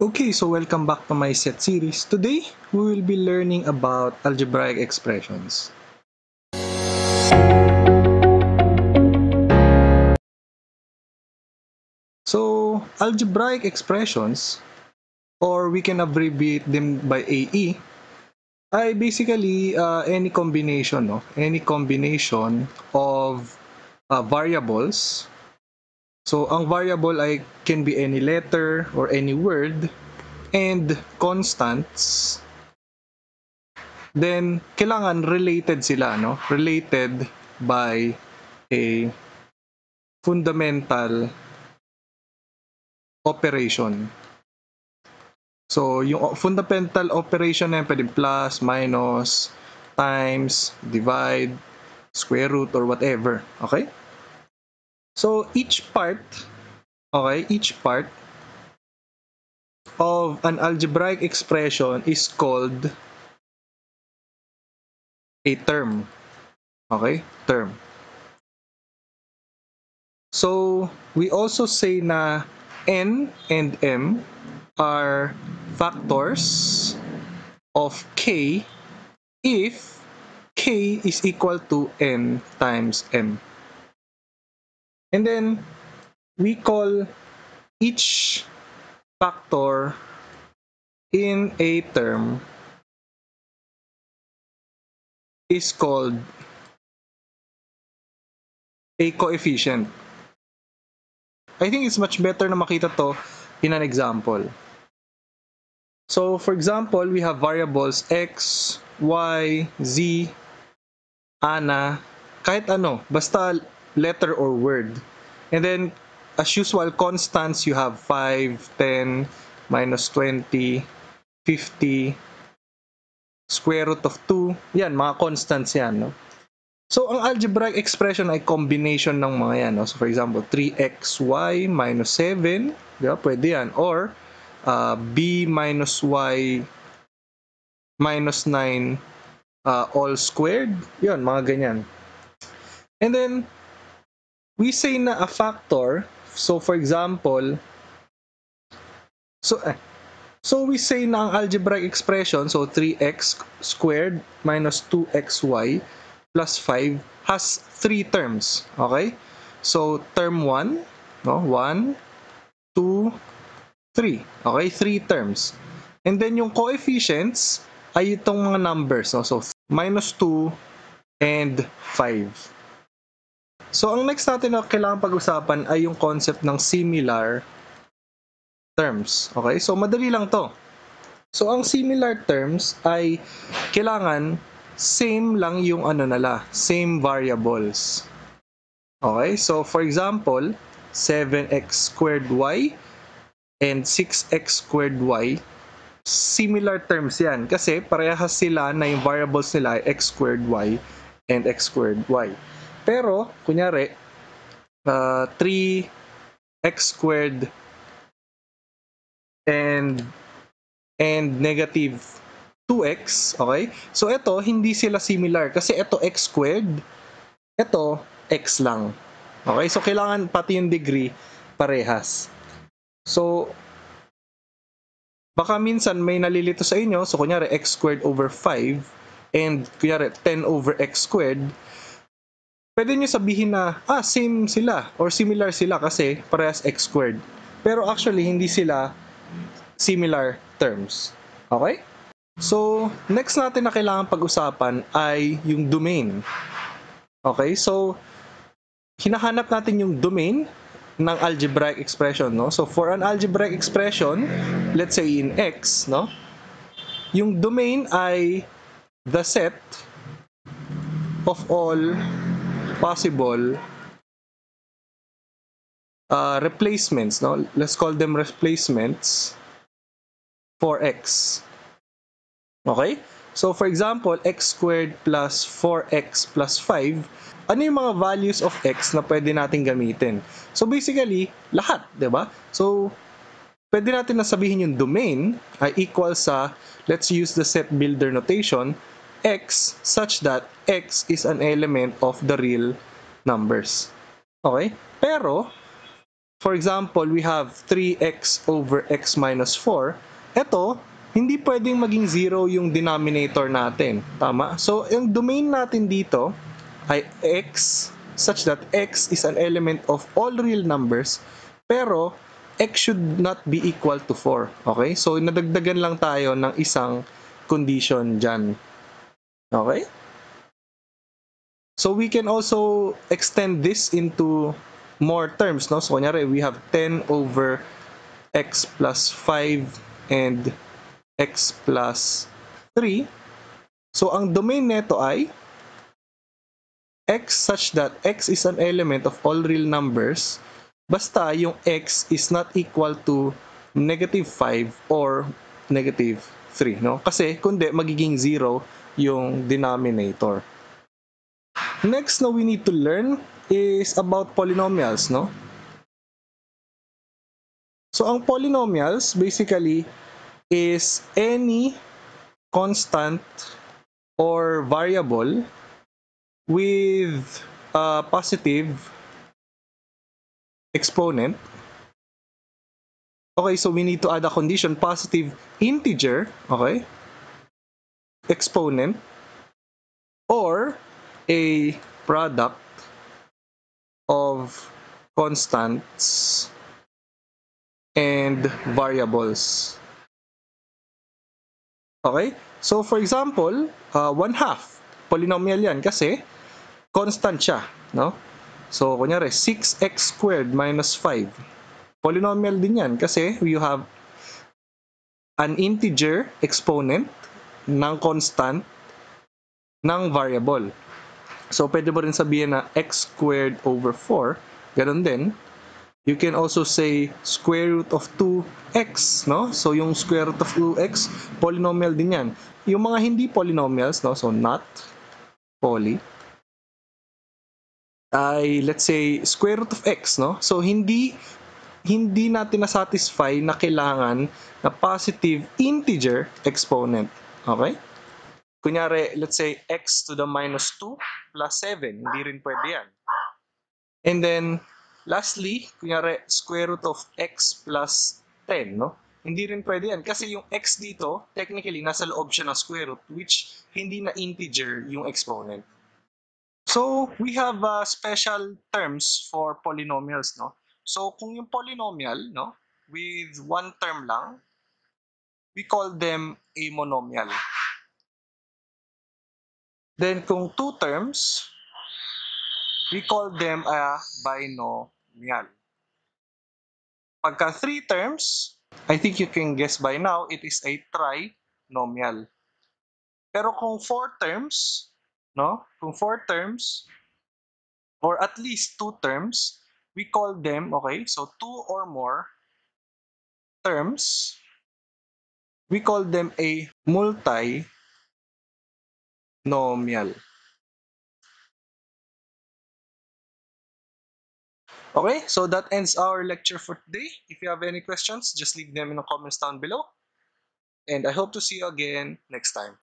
Okay, so welcome back to my set series. Today, we will be learning about algebraic expressions. So, algebraic expressions, or we can abbreviate them by AE, ay basically uh, any combination, no? Any combination of uh, variables So, ang variable ay can be any letter or any word and constants. Then, kailangan related sila, no? Related by a fundamental operation. So, yung fundamental operation na yan, pwede plus, minus, times, divide, square root, or whatever. Okay? So each part, okay, each part of an algebraic expression is called a term. Okay? Term. So, we also say na n and m are factors of k if k is equal to n times m. And then we call each factor in a term is called a coefficient. I think it's much better na makita to in an example. So, for example, we have variables x, y, z, ana, kahit ano, basta letter or word. And then, as usual, constants, you have 5, 10, minus 20, 50, square root of 2. Yan, mga constants yan. No? So, ang algebraic expression ay combination ng mga yan. No? So, for example, 3xy minus 7. Di ba? Pwede yan. Or, uh, b minus y minus 9 uh, all squared. Yun, mga ganyan. And then, we say na a factor, so for example, so eh, so we say na ang algebraic expression, so 3x squared minus 2xy plus 5 has three terms, okay? So term 1, no? 1 2 3. Okay, three terms. And then yung coefficients ay itong mga numbers, no? So minus 2 and 5. So, ang next natin na kailangan pag-usapan ay yung concept ng similar terms. Okay? So, madali lang to. So, ang similar terms ay kailangan same lang yung ano nala, same variables. Okay? So, for example, 7x squared y and 6x squared y, similar terms yan. Kasi parehas sila na yung variables nila ay x squared y and x squared y. Pero, kunyari, uh, 3x squared and and negative 2x, okay? So, ito, hindi sila similar kasi ito x squared, ito x lang. Okay? So, kailangan pati yung degree parehas. So, baka minsan may nalilito sa inyo. So, kunyari, x squared over 5 and kunyari, 10 over x squared pwede nyo sabihin na, ah, same sila or similar sila kasi parehas x squared. Pero actually, hindi sila similar terms. Okay? So, next natin na kailangan pag-usapan ay yung domain. Okay? So, hinahanap natin yung domain ng algebraic expression, no? So, for an algebraic expression, let's say in x, no? Yung domain ay the set of all possible uh, replacements, no? Let's call them replacements for x. Okay? So, for example, x squared plus 4x plus 5, ano yung mga values of x na pwede natin gamitin? So, basically, lahat, ba? So, pwede natin na sabihin yung domain ay equal sa, let's use the set builder notation, x such that x is an element of the real numbers. Okay? Pero, For example, we have 3x over x minus 4. Ito, hindi pwedeng maging 0 yung denominator natin. Tama? So, yung domain natin dito ay x such that x is an element of all real numbers pero x should not be equal to 4. Okay? So, nadagdagan lang tayo ng isang condition dyan. Okay? So, we can also extend this into more terms. No? So, kunyari, we have 10 over x plus 5 and x plus 3. So, ang domain nito ay x such that x is an element of all real numbers basta yung x is not equal to negative 5 or negative 3. No? Kasi kundi magiging 0 yung denominator. Next na we need to learn is about polynomials. No? So, ang polynomials basically is any constant or variable with a positive exponent. Okay, so we need to add a condition, positive integer, okay, exponent, or a product of constants and variables. Okay? So, for example, uh, 1 half. Polynomial yan kasi constant siya. No? So, kunyari, 6x squared minus 5. Polynomial din yan kasi you have an integer exponent ng constant ng variable. So, pwede mo rin sabihin na x squared over 4. Ganon din. You can also say square root of 2x, no? So, yung square root of 2x, polynomial din yan. Yung mga hindi polynomials, no? So, not poly, ay, let's say, square root of x, no? So, hindi hindi natin na-satisfy na kailangan na positive integer exponent. Okay? Kunyari, let's say, x to the minus 2 plus 7. Hindi rin pwede yan. And then, Lastly, kunyari, square root of x plus 10, no? Hindi rin pwede yan. Kasi yung x dito, technically, nasa loob siya ng square root, which hindi na integer yung exponent. So, we have uh, special terms for polynomials, no? So, kung yung polynomial, no, with one term lang, we call them a monomial. Then, kung two terms, we call them a binomial. Pagka three terms, I think you can guess by now, it is a trinomial. Pero kung four terms, no? Kung four terms, or at least two terms, we call them, okay, so two or more terms, we call them a multinomial. Okay, so that ends our lecture for today. If you have any questions, just leave them in the comments down below. And I hope to see you again next time.